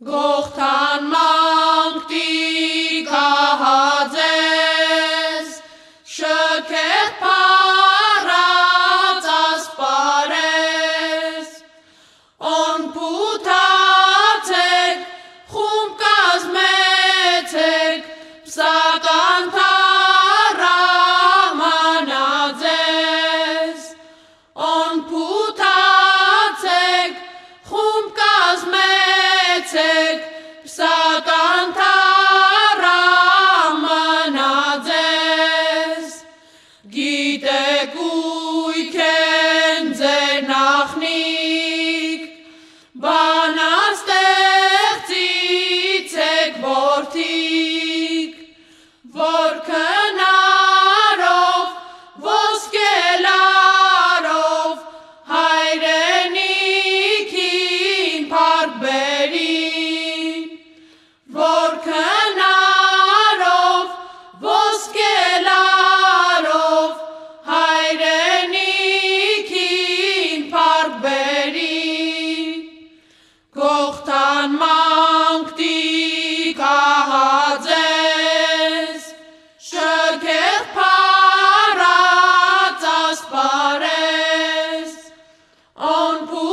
Գողթան մանկտի կահաձես, շքետ պարած ասպարես, on պութացեք, խում կազմեցեք, պսական թարամանաձես, on պութացեք, on pool.